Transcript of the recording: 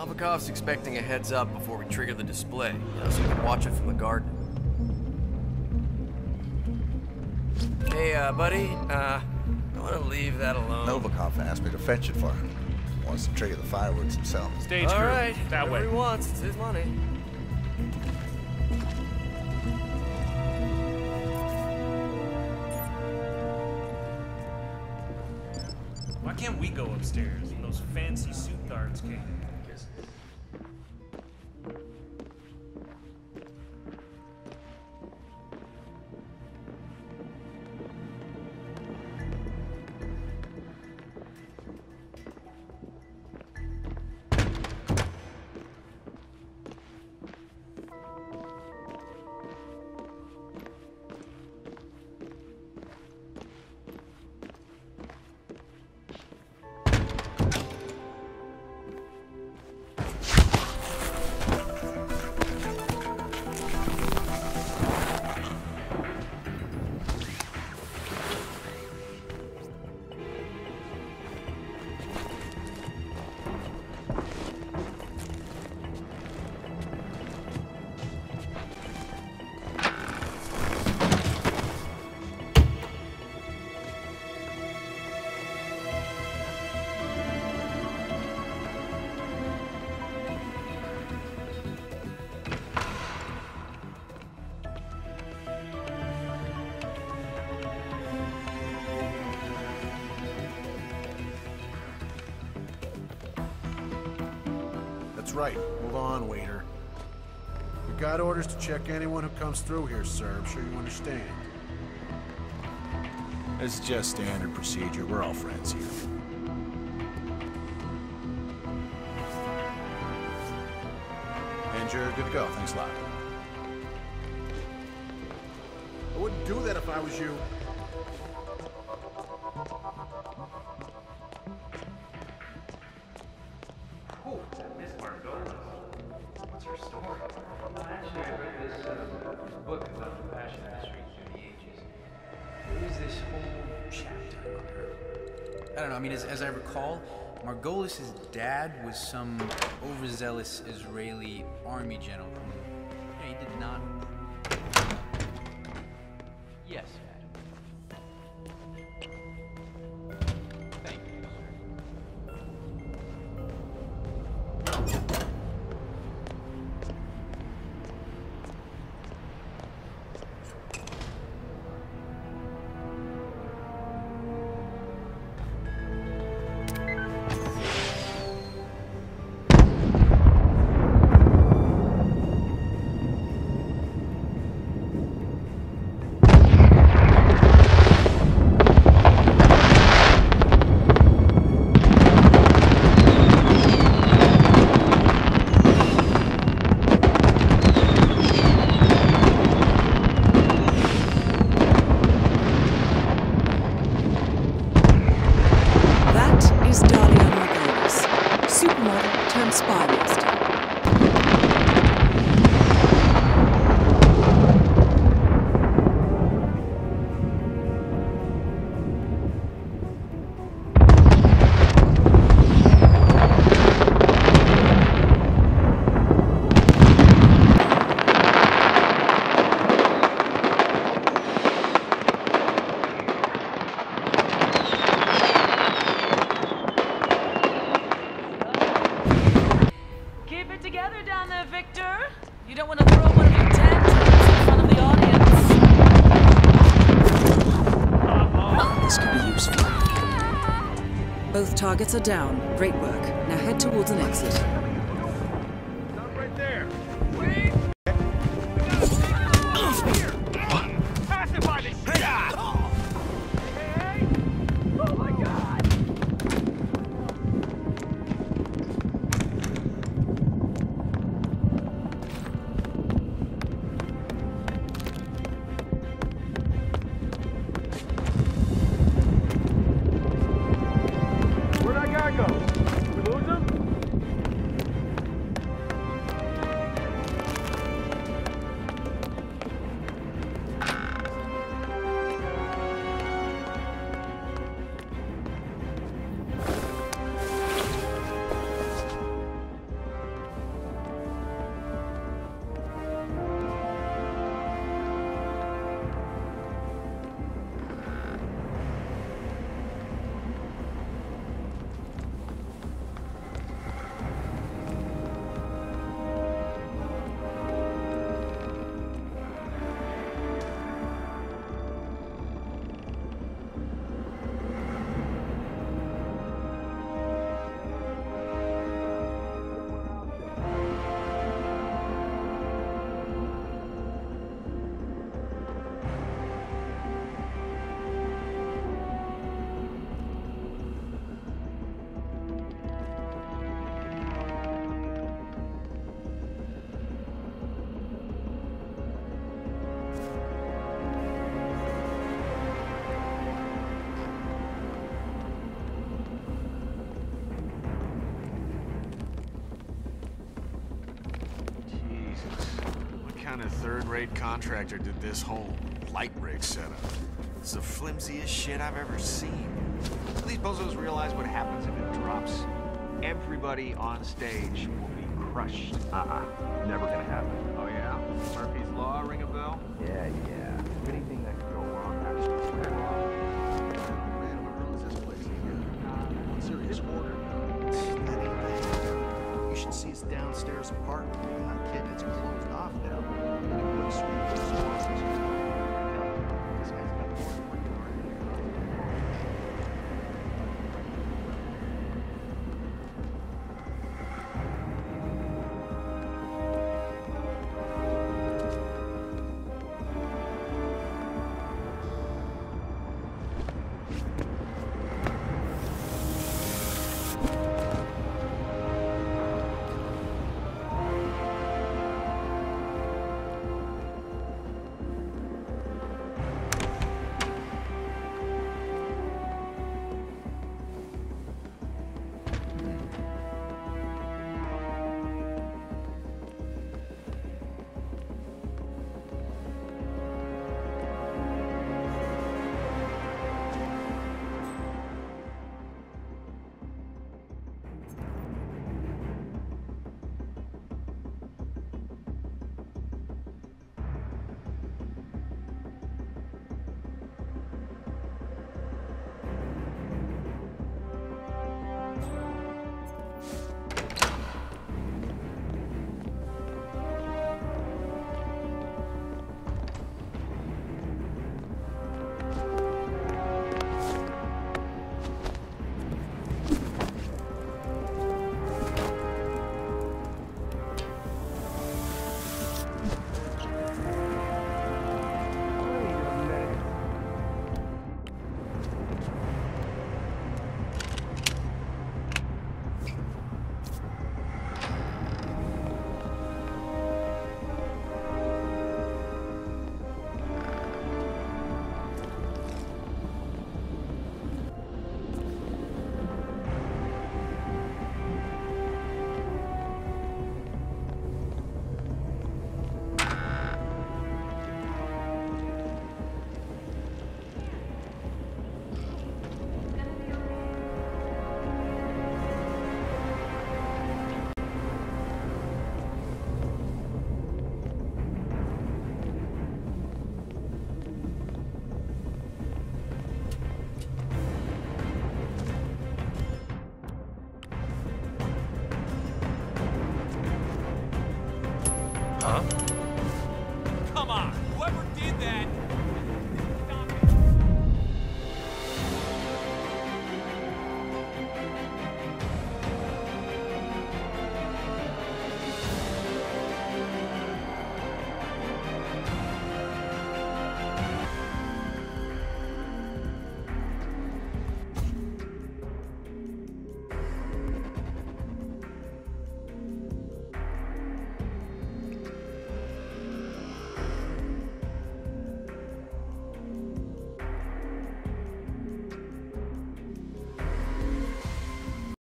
Novikov's expecting a heads up before we trigger the display, you know, so we can watch it from the garden. Hey, uh, buddy, uh, I want to leave that alone. Novikov asked me to fetch it for him. Wants to trigger the fireworks himself. Stage All crew, right, that whatever way. he wants, it's his money. Why can't we go upstairs when those fancy suit guards came? business. That's right. Hold on, waiter. We got orders to check anyone who comes through here, sir. I'm sure you understand. Is just standard procedure. We're all friends here. And you're good to go. Thanks a lot. I wouldn't do that if I was you. Whole chapter on her? I don't know. I mean, as, as I recall, Margolis' dad was some overzealous Israeli army general he did not. Yes, supermodel turned spy master. Targets are down. Great work. Now head towards an exit. Kind of third-rate contractor did this whole light rig setup? It's the flimsiest shit I've ever seen. Do these bozos realize what happens if it drops? Everybody on stage will be crushed. Uh-uh. Never